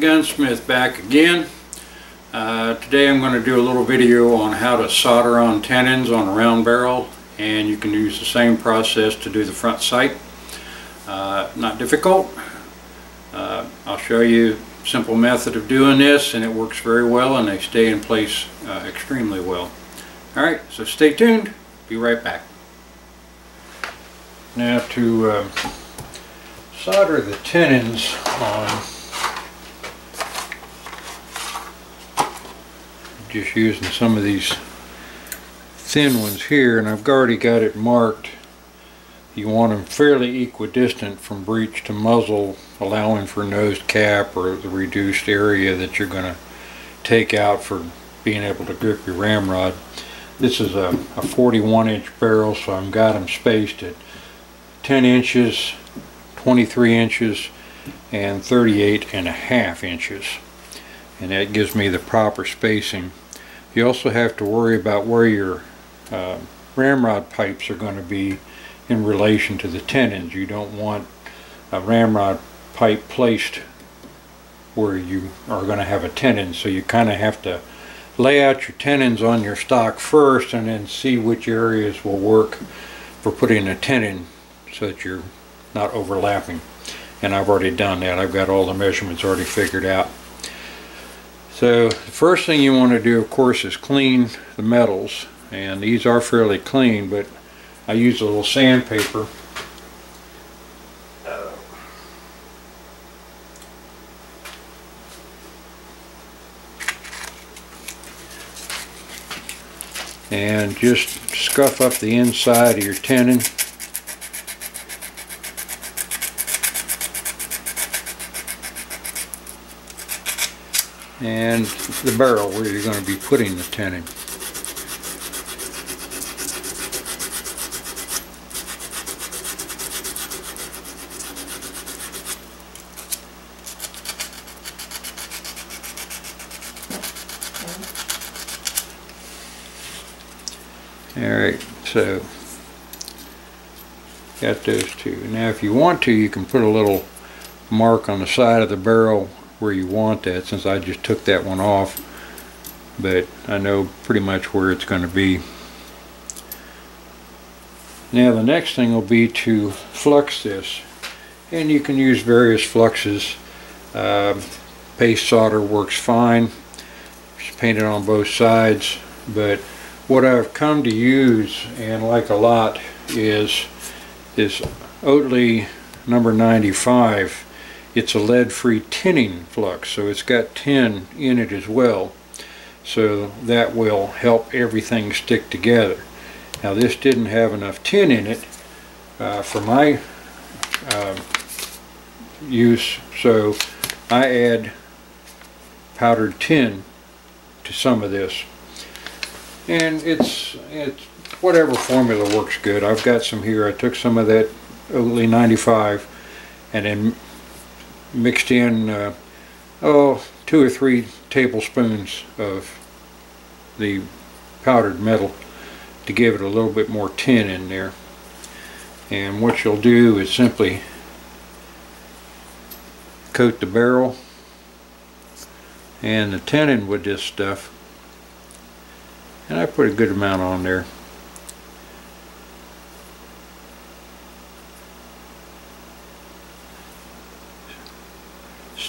Gunsmith back again. Uh, today I'm going to do a little video on how to solder on tenons on a round barrel and you can use the same process to do the front sight. Uh, not difficult. Uh, I'll show you simple method of doing this and it works very well and they stay in place uh, extremely well. Alright, so stay tuned. Be right back. Now to uh, solder the tenons on just using some of these thin ones here and I've already got it marked. You want them fairly equidistant from breech to muzzle allowing for nose cap or the reduced area that you're going to take out for being able to grip your ramrod. This is a, a 41 inch barrel so I've got them spaced at 10 inches 23 inches and 38 and a half inches. And that gives me the proper spacing you also have to worry about where your uh, ramrod pipes are going to be in relation to the tenons you don't want a ramrod pipe placed where you are going to have a tenon so you kind of have to lay out your tenons on your stock first and then see which areas will work for putting a tenon so that you're not overlapping. And I've already done that. I've got all the measurements already figured out. So the first thing you want to do of course is clean the metals and these are fairly clean but I use a little sandpaper. And just scuff up the inside of your tenon and the barrel where you're going to be putting the tenon. Alright, so got those two. Now if you want to, you can put a little mark on the side of the barrel where you want that since I just took that one off. But I know pretty much where it's going to be. Now the next thing will be to flux this. And you can use various fluxes. Uh, paste solder works fine. Just paint it on both sides. But what I've come to use and like a lot is this Oatey number 95 it's a lead-free tinning flux so it's got tin in it as well. So that will help everything stick together. Now this didn't have enough tin in it uh, for my uh, use so I add powdered tin to some of this. And it's it's whatever formula works good. I've got some here. I took some of that Oatey 95 and then mixed in uh, oh two or three tablespoons of the powdered metal to give it a little bit more tin in there. And what you'll do is simply coat the barrel and the tenon with this stuff. And I put a good amount on there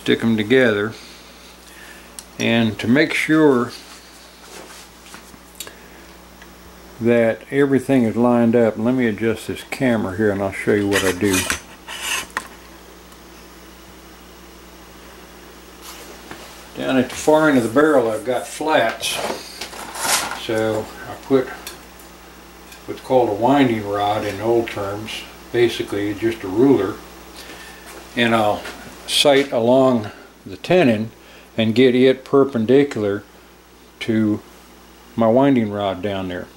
stick them together. And to make sure that everything is lined up let me adjust this camera here and I'll show you what I do. Down at the far end of the barrel I've got flats. So I put what's called a winding rod in old terms. Basically just a ruler. And I'll sight along the tenon and get it perpendicular to my winding rod down there.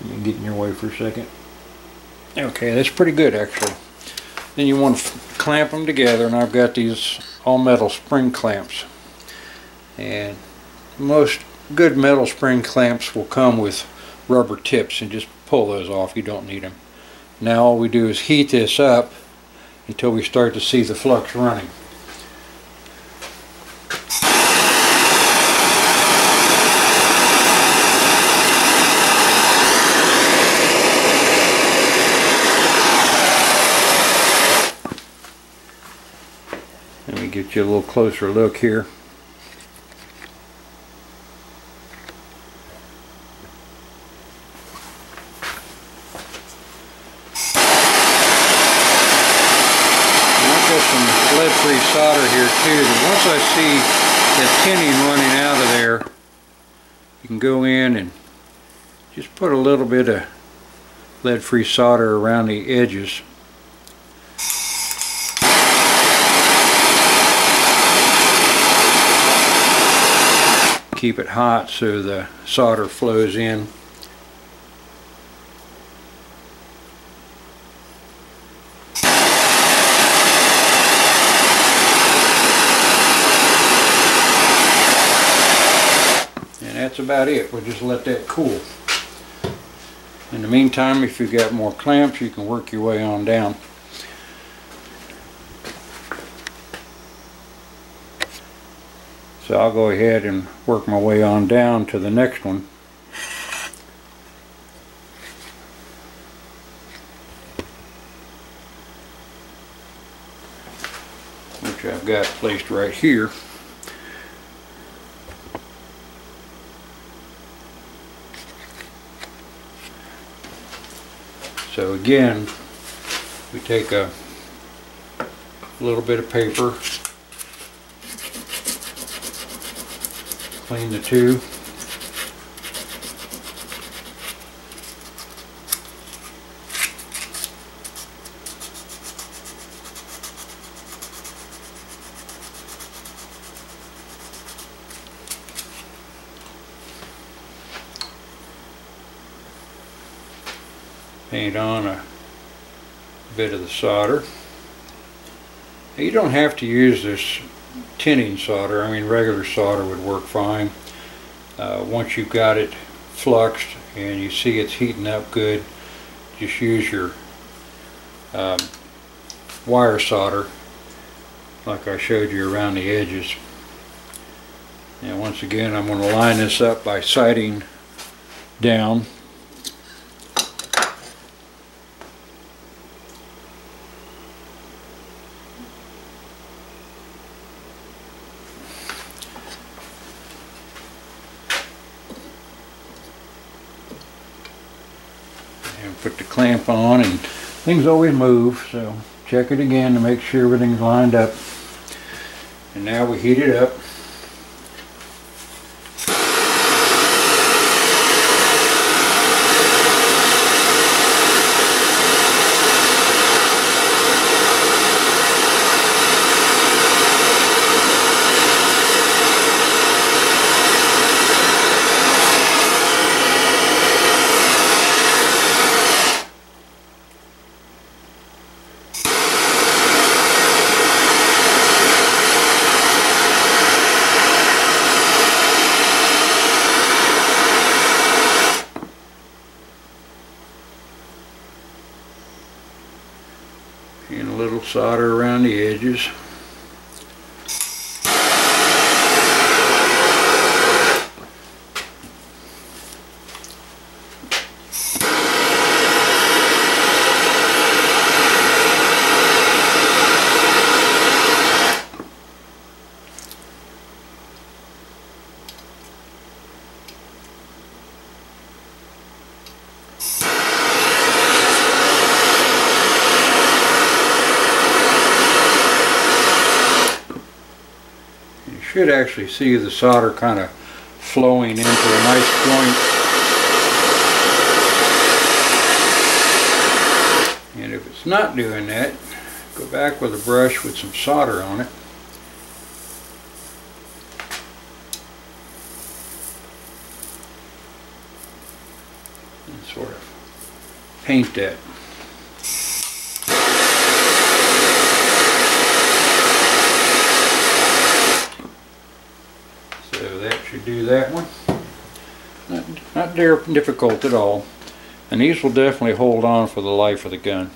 Let me get in your way for a second. Okay, that's pretty good actually. Then you want to clamp them together and I've got these all metal spring clamps. And most good metal spring clamps will come with rubber tips and just pull those off. You don't need them. Now all we do is heat this up until we start to see the flux running. Let me get you a little closer look here. I've got some lead-free solder here too. That once I see that tinning running out of there, you can go in and just put a little bit of lead-free solder around the edges. Keep it hot so the solder flows in. And that's about it. We'll just let that cool. In the meantime, if you've got more clamps, you can work your way on down. So I'll go ahead and work my way on down to the next one. Which I've got placed right here. So again, we take a little bit of paper, clean the two. Paint on a bit of the solder. You don't have to use this tinning solder. I mean, regular solder would work fine. Uh, once you've got it fluxed and you see it's heating up good, just use your um, wire solder like I showed you around the edges. And once again, I'm going to line this up by sighting down. Put the clamp on and things always move so check it again to make sure everything's lined up. And now we heat it up and a little solder around the edges You should actually see the solder kind of flowing into a nice joint. And if it's not doing that, go back with a brush with some solder on it. And sort of paint that. So that should do that one. Not, not difficult at all. And these will definitely hold on for the life of the gun.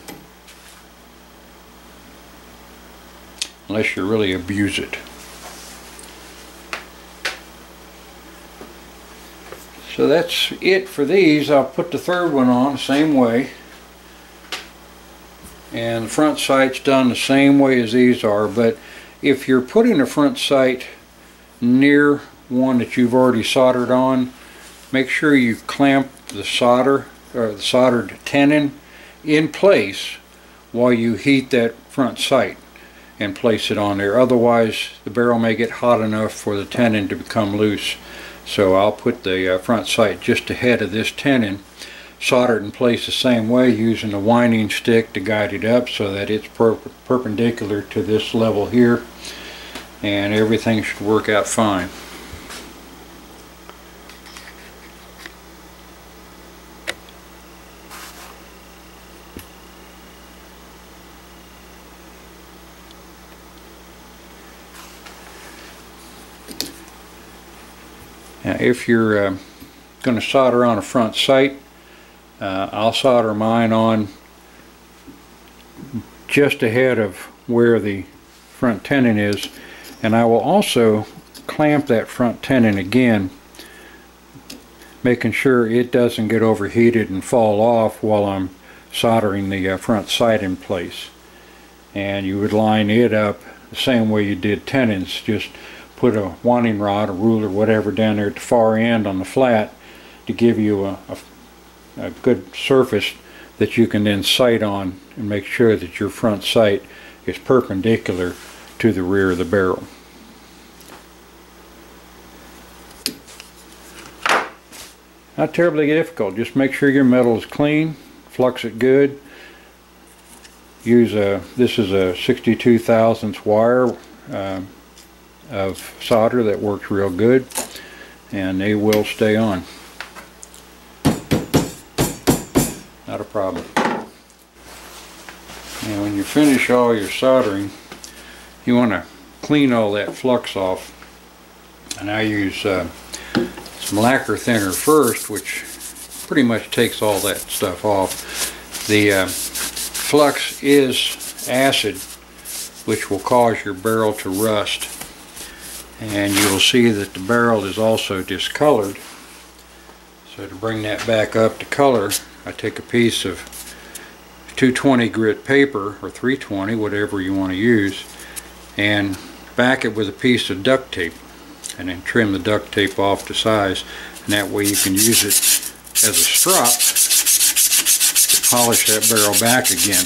unless you really abuse it. So that's it for these. I'll put the third one on the same way. And the front sight's done the same way as these are, but if you're putting a front sight near one that you've already soldered on, make sure you clamp the solder or the soldered tenon in place while you heat that front sight and place it on there. Otherwise, the barrel may get hot enough for the tenon to become loose. So I'll put the uh, front sight just ahead of this tenon, soldered in place the same way using a winding stick to guide it up so that it's per perpendicular to this level here and everything should work out fine. Now if you're uh, going to solder on a front sight, uh, I'll solder mine on just ahead of where the front tenon is and I will also clamp that front tenon again making sure it doesn't get overheated and fall off while I'm soldering the uh, front sight in place. And you would line it up the same way you did tenons just put a winding rod, a ruler, whatever down there at the far end on the flat to give you a, a, a good surface that you can then sight on and make sure that your front sight is perpendicular to the rear of the barrel. Not terribly difficult, just make sure your metal is clean, flux it good. Use a, this is a 62 thousandths wire. Uh, of solder that works real good and they will stay on. Not a problem. And when you finish all your soldering, you want to clean all that flux off. And I use uh, some lacquer thinner first, which pretty much takes all that stuff off. The uh, flux is acid, which will cause your barrel to rust and you will see that the barrel is also discolored. So to bring that back up to color I take a piece of 220 grit paper or 320 whatever you want to use and back it with a piece of duct tape and then trim the duct tape off to size and that way you can use it as a strop to polish that barrel back again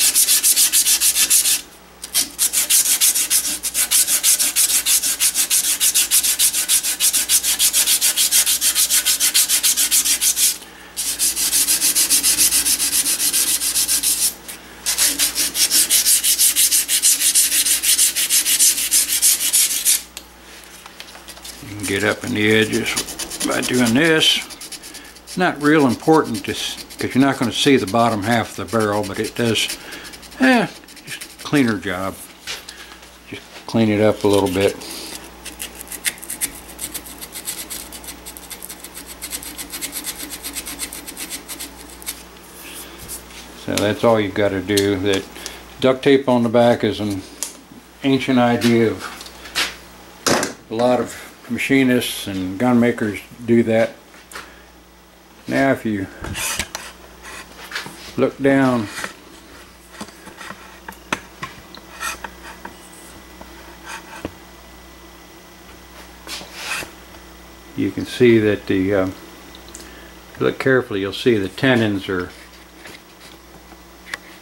get up in the edges by doing this. Not real important because you're not going to see the bottom half of the barrel, but it does, eh, just cleaner job. Just clean it up a little bit. So that's all you've got to do. That duct tape on the back is an ancient idea of a lot of machinists and gun makers do that. Now if you look down you can see that the uh, look carefully you'll see the tenons are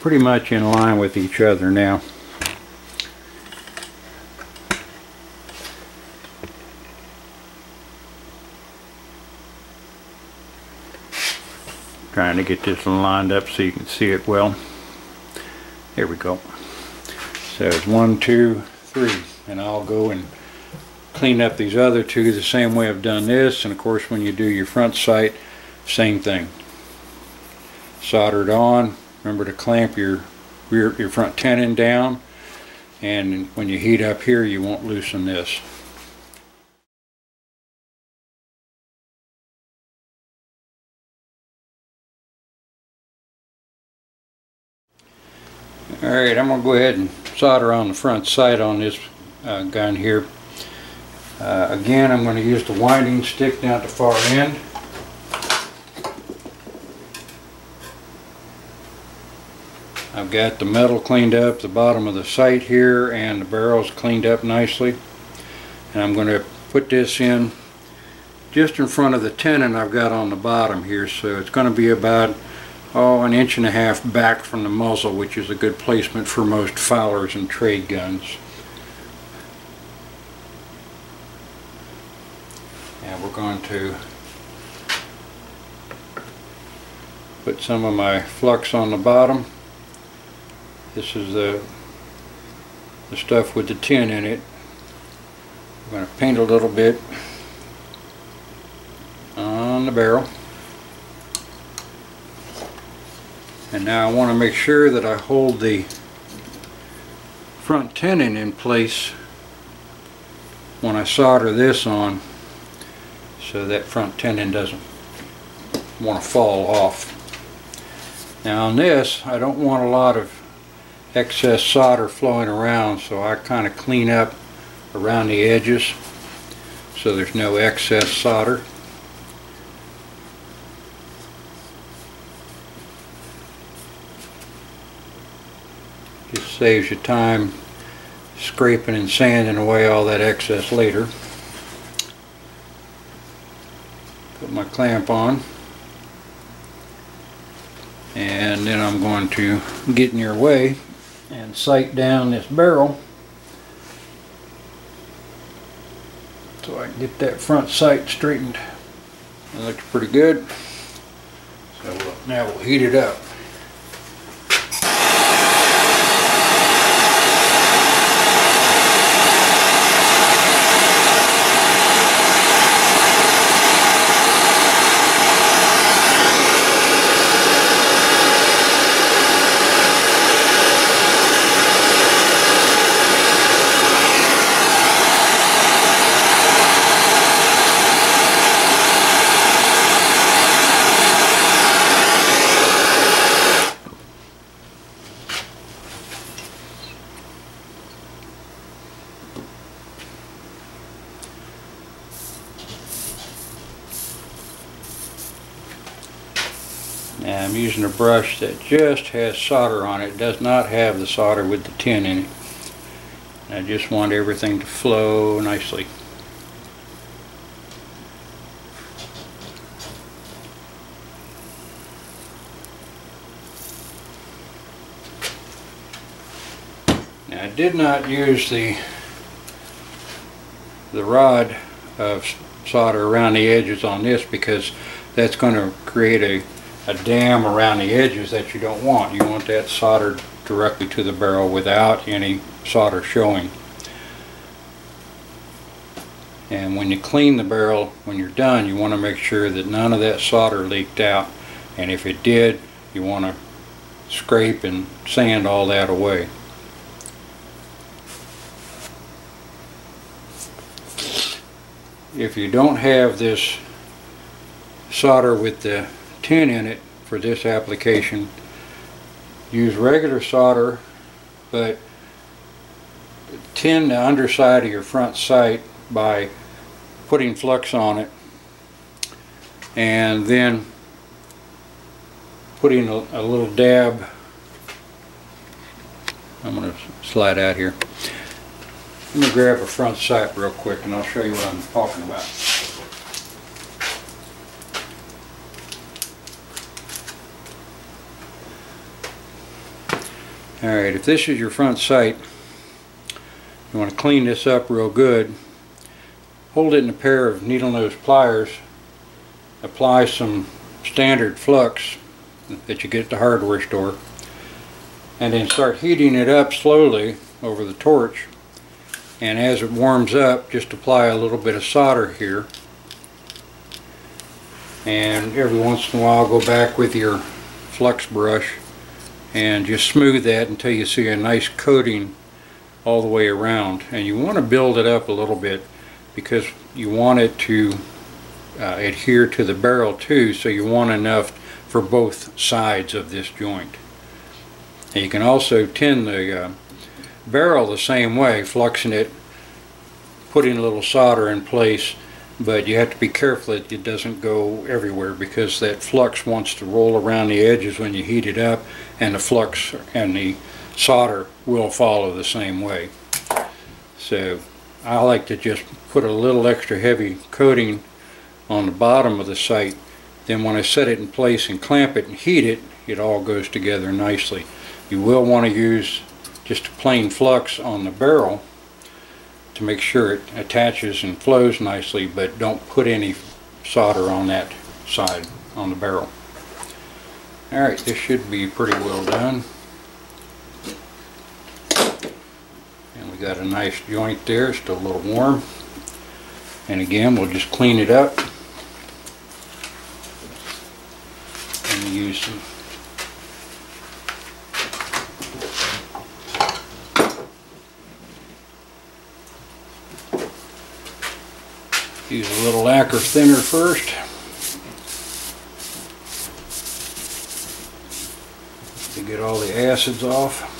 pretty much in line with each other now. Trying to get this lined up so you can see it well. There we go. So it's one, two, three, and I'll go and clean up these other two the same way I've done this, and of course when you do your front sight, same thing. Soldered on, remember to clamp your rear, your front tenon down, and when you heat up here you won't loosen this. Alright, I'm going to go ahead and solder on the front sight on this uh, gun here. Uh, again, I'm going to use the winding stick down at the far end. I've got the metal cleaned up, the bottom of the sight here, and the barrel's cleaned up nicely. And I'm going to put this in just in front of the tenon I've got on the bottom here, so it's going to be about oh, an inch and a half back from the muzzle, which is a good placement for most Fowlers and trade guns. And we're going to put some of my flux on the bottom. This is the, the stuff with the tin in it. I'm going to paint a little bit on the barrel. And now I want to make sure that I hold the front tenon in place when I solder this on so that front tenon doesn't want to fall off. Now on this I don't want a lot of excess solder flowing around so I kind of clean up around the edges so there's no excess solder. Saves you time scraping and sanding away all that excess later. Put my clamp on and then I'm going to get in your way and sight down this barrel so I can get that front sight straightened. It looks pretty good. So now we'll heat it up. Now I'm using a brush that just has solder on it. it does not have the solder with the tin in it. I just want everything to flow nicely. Now I did not use the the rod of solder around the edges on this because that's going to create a a dam around the edges that you don't want. You want that soldered directly to the barrel without any solder showing. And when you clean the barrel, when you're done, you want to make sure that none of that solder leaked out. And if it did, you want to scrape and sand all that away. If you don't have this solder with the tin in it for this application. Use regular solder, but tin the underside of your front sight by putting flux on it and then putting a, a little dab I'm going to slide out here. Let me grab a front sight real quick and I'll show you what I'm talking about. Alright, if this is your front sight, you want to clean this up real good. Hold it in a pair of needle nose pliers. Apply some standard flux that you get at the hardware store. And then start heating it up slowly over the torch. And as it warms up, just apply a little bit of solder here. And every once in a while go back with your flux brush and just smooth that until you see a nice coating all the way around. And you want to build it up a little bit because you want it to uh, adhere to the barrel too so you want enough for both sides of this joint. And you can also tin the uh, barrel the same way, fluxing it, putting a little solder in place, but you have to be careful that it doesn't go everywhere because that flux wants to roll around the edges when you heat it up and the flux and the solder will follow the same way. So I like to just put a little extra heavy coating on the bottom of the sight. Then when I set it in place and clamp it and heat it, it all goes together nicely. You will want to use just a plain flux on the barrel to make sure it attaches and flows nicely, but don't put any solder on that side, on the barrel. Alright, this should be pretty well done. And we got a nice joint there, still a little warm. And again, we'll just clean it up. And use some Use a little lacquer thinner first. To get all the acids off.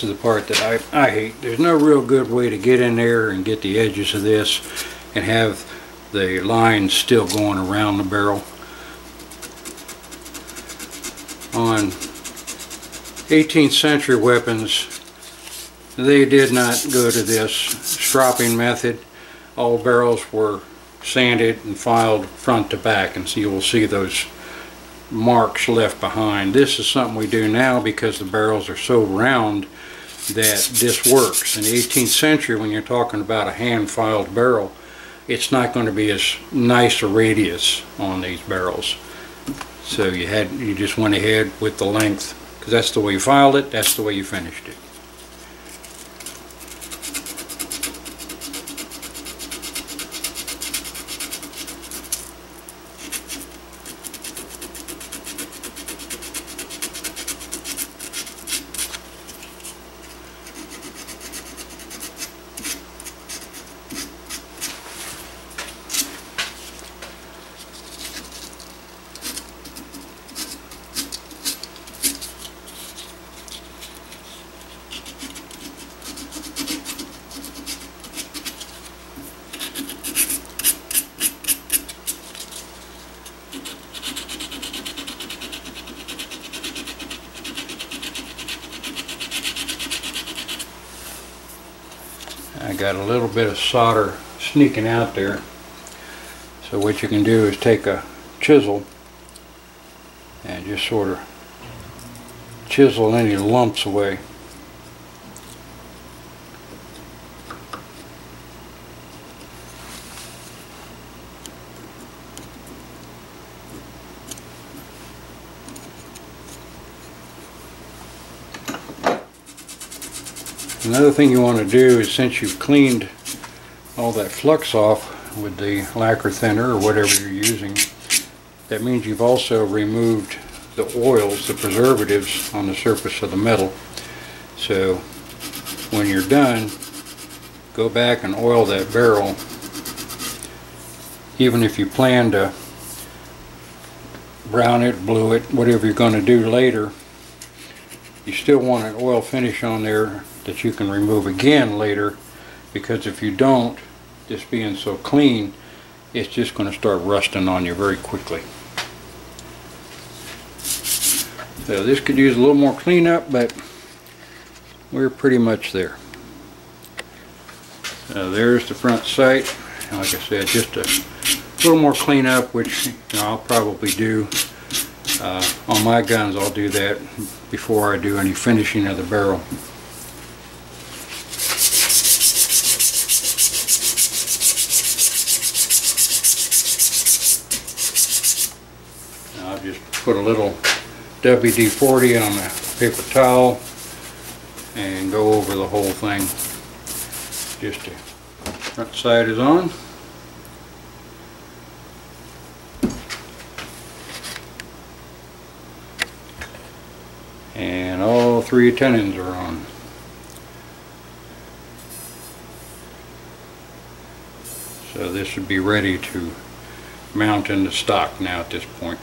This is the part that I, I hate. There's no real good way to get in there and get the edges of this and have the lines still going around the barrel. On 18th century weapons, they did not go to this stropping method. All barrels were sanded and filed front to back and so you will see those marks left behind. This is something we do now because the barrels are so round that this works. In the 18th century, when you're talking about a hand-filed barrel, it's not going to be as nice a radius on these barrels. So you had you just went ahead with the length because that's the way you filed it, that's the way you finished it. Got a little bit of solder sneaking out there. So what you can do is take a chisel and just sort of chisel any lumps away. Another thing you want to do is since you've cleaned all that flux off with the lacquer thinner or whatever you're using, that means you've also removed the oils, the preservatives on the surface of the metal. So when you're done, go back and oil that barrel. Even if you plan to brown it, blue it, whatever you're going to do later, you still want an oil finish on there that you can remove again later because if you don't, this being so clean, it's just going to start rusting on you very quickly. So this could use a little more cleanup, but we're pretty much there. There's the front sight. Like I said, just a little more cleanup, which you know, I'll probably do. Uh, on my guns, I'll do that before I do any finishing of the barrel. I'll just put a little WD-40 on a paper towel and go over the whole thing. just a front side is on. And all three tenons are on. So this would be ready to mount into stock now at this point.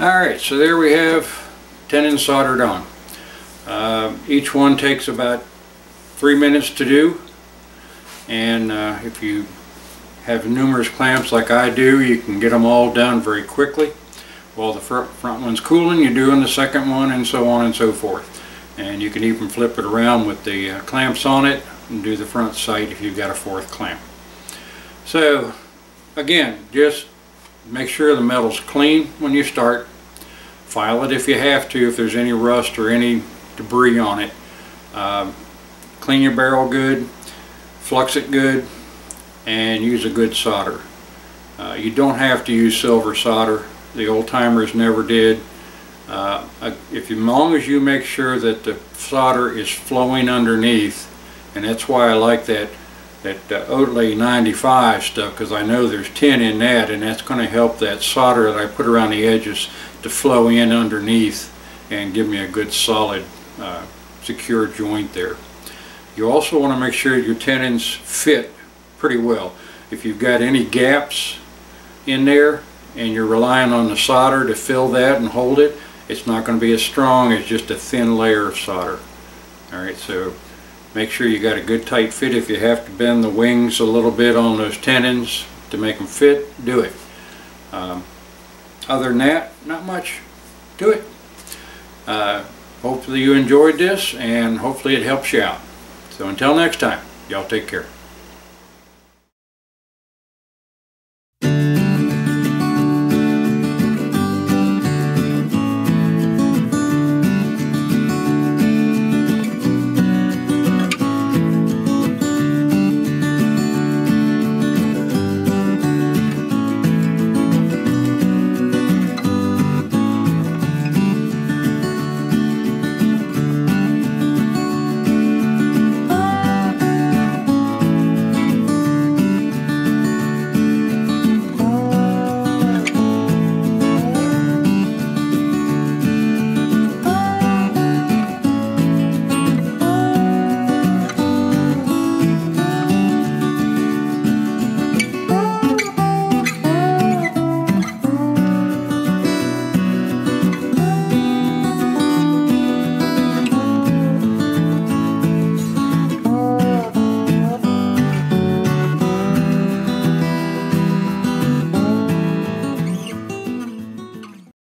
Alright, so there we have tenons soldered on. Uh, each one takes about three minutes to do. And uh, if you have numerous clamps like I do you can get them all done very quickly. While the front, front one's cooling you're doing the second one and so on and so forth. And you can even flip it around with the uh, clamps on it and do the front sight if you've got a fourth clamp. So again just make sure the metal's clean when you start file it if you have to if there's any rust or any debris on it. Um, clean your barrel good flux it good and use a good solder. Uh, you don't have to use silver solder. The old timers never did. Uh, if you, as long as you make sure that the solder is flowing underneath and that's why I like that that uh, Oatey 95 stuff because I know there's tin in that and that's going to help that solder that I put around the edges to flow in underneath and give me a good solid uh, secure joint there. You also want to make sure your tenons fit pretty well. If you've got any gaps in there and you're relying on the solder to fill that and hold it, it's not going to be as strong as just a thin layer of solder. Alright, so make sure you got a good tight fit. If you have to bend the wings a little bit on those tenons to make them fit, do it. Um, other than that, not much to it. Uh, hopefully you enjoyed this and hopefully it helps you out. So until next time, y'all take care.